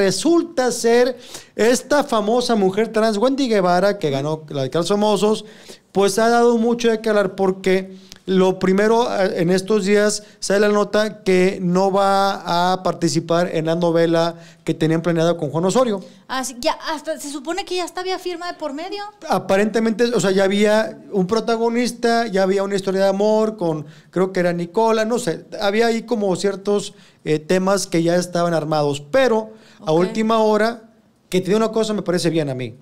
Resulta ser esta famosa mujer trans, Wendy Guevara, que ganó la de Carlos pues ha dado mucho de que hablar porque lo primero, eh, en estos días sale la nota que no va a participar en la novela que tenían planeada con Juan Osorio. Así, ya, hasta se supone que ya estaba firma de por medio. Aparentemente, o sea, ya había un protagonista, ya había una historia de amor con, creo que era Nicola, no sé, había ahí como ciertos eh, temas que ya estaban armados, pero a última hora, que te diga una cosa me parece bien a mí.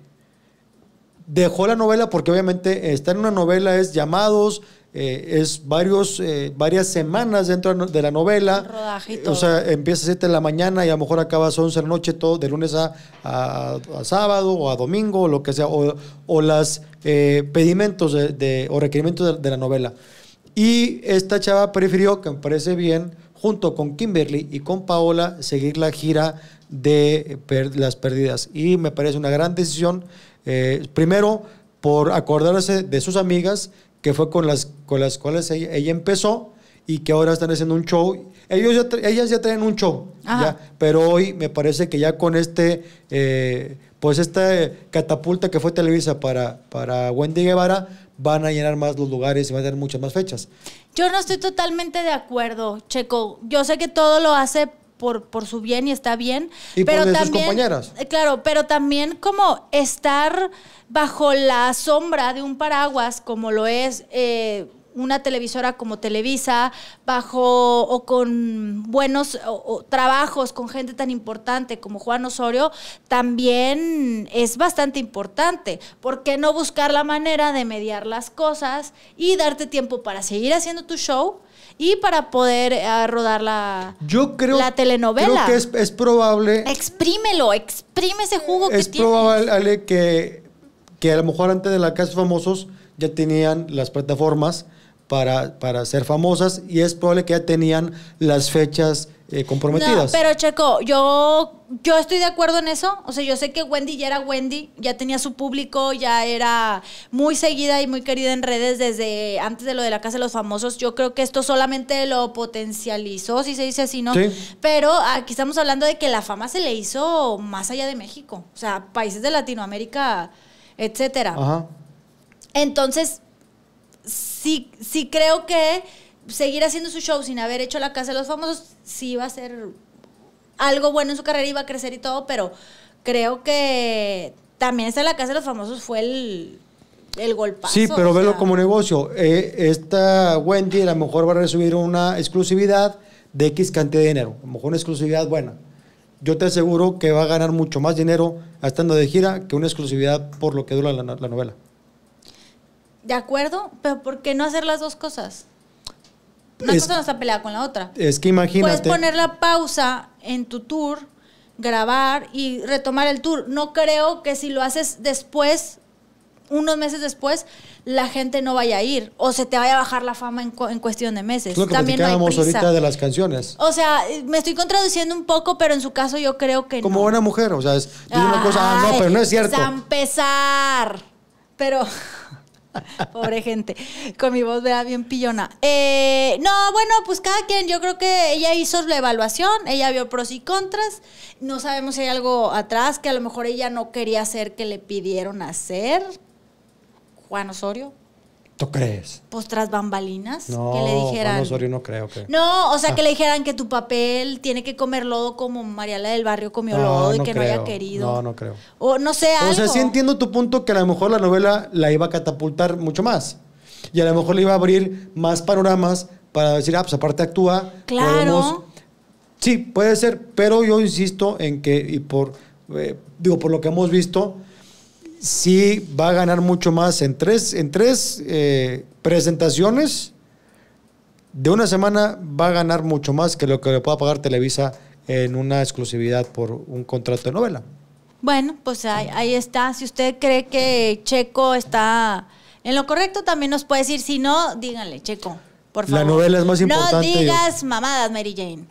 Dejó la novela porque obviamente estar en una novela es llamados, eh, es varios, eh, varias semanas dentro de la novela. El rodaje y Eh, todo. O sea, empieza a 7 de la mañana y a lo mejor acabas 11 de la noche, todo de lunes a, a- a sábado o a domingo, o lo que sea, o, o las eh, pedimentos de, de- o requerimientos de, de la novela. Y esta chava prefirió, que me parece bien, junto con Kimberly y con Paola, seguir la gira de per- las pérdidas. Y me parece una gran decisión. primero, por acordarse de sus amigas, que fue con las, con las cuales ella, ella empezó y que ahora están haciendo un show. Ellos ya ellas ya traen un show, ya, pero hoy me parece que ya con este, eh, pues esta catapulta que fue Televisa para, para Wendy Guevara, van a llenar más los lugares y van a tener muchas más fechas. Yo no estoy totalmente de acuerdo, Checo. Yo sé que todo lo hace por, por su bien y está bien. Y por pero sus también, compañeras. eh, Claro, pero también como estar bajo la sombra de un paraguas, como lo es eh, una televisora como Televisa, bajo o con buenos o- o trabajos con gente tan importante como Juan Osorio, también es bastante importante. ¿Por qué no buscar la manera de mediar las cosas y darte tiempo para seguir haciendo tu show y para poder eh, rodar la, Yo creo, la telenovela? creo que es, es probable, Exprímelo, exprime ese jugo es que tienes. probable que, que a lo mejor antes de la Casa de Famosos ya tenían las plataformas para, para ser famosas y es probable que ya tenían las fechas eh, comprometidas. No, pero Checo, yo, yo estoy de acuerdo en eso. O sea, yo sé que Wendy ya era Wendy, ya tenía su público, ya era muy seguida y muy querida en redes desde antes de lo de la Casa de los Famosos. Yo creo que esto solamente lo potencializó, si se dice así, ¿no? Sí. Pero aquí estamos hablando de que la fama se le hizo más allá de México. O sea, países de Latinoamérica, etcétera. Ajá. Entonces, sí, sí creo que seguir haciendo su show sin haber hecho la Casa de los Famosos, sí iba a ser algo bueno en su carrera, iba a crecer y todo, pero creo que también esta de la Casa de los Famosos fue el, el golpazo. Sí, pero velo sea. como negocio. Eh, esta Wendy a lo mejor va a recibir una exclusividad de X cantidad de dinero. A lo mejor una exclusividad buena. Yo te aseguro que va a ganar mucho más dinero estando de gira que una exclusividad por lo que dura la, la novela. De acuerdo, pero ¿por qué no hacer las dos cosas? Una Es- cosa no está peleada con la otra. Es que imagínate. Puedes poner la pausa en tu tour, grabar y retomar el tour. No creo que si lo haces después, unos meses después, la gente no vaya a ir o se te vaya a bajar la fama en, cu- en cuestión de meses. es lo que También no hay prisa. ahorita de las canciones. O sea, me estoy contradiciendo un poco, pero en su caso yo creo que Como no. buena mujer, o sea, es, dice una cosa, ah, no, pero no es cierto. A empezar. Pero. Pobre gente. Con mi voz vea bien pillona. Eh, no, bueno, pues cada quien, yo creo que ella hizo la evaluación, ella vio pros y contras. No sabemos si hay algo atrás que a lo mejor ella no quería hacer que le pidieron hacer. Juan Osorio. ¿Tú crees? Pues tras bambalinas. No, que le dijeran. Osorio no creo que. No, o sea, Ah. que le dijeran que tu papel tiene que comer lodo como Mariala del Barrio comió No, lodo y no que no haya querido. No, no creo. O no sé, algo. O sea, sí entiendo tu punto que a lo mejor la novela la iba a catapultar mucho más. Y a lo mejor le iba a abrir más panoramas para decir, ah, pues aparte actúa. Claro. podemos- Sí, puede ser, pero yo insisto en que, y por, eh, digo, por lo que hemos visto, sí va a ganar mucho más en tres, en tres eh, presentaciones de una semana va a ganar mucho más que lo que le pueda pagar Televisa en una exclusividad por un contrato de novela. Bueno, pues ahí, ahí está. Si usted cree que Checo está en lo correcto, también nos puede decir. Si no, díganle, Checo, por La favor. novela es más importante. No digas mamadas, Mary Jane.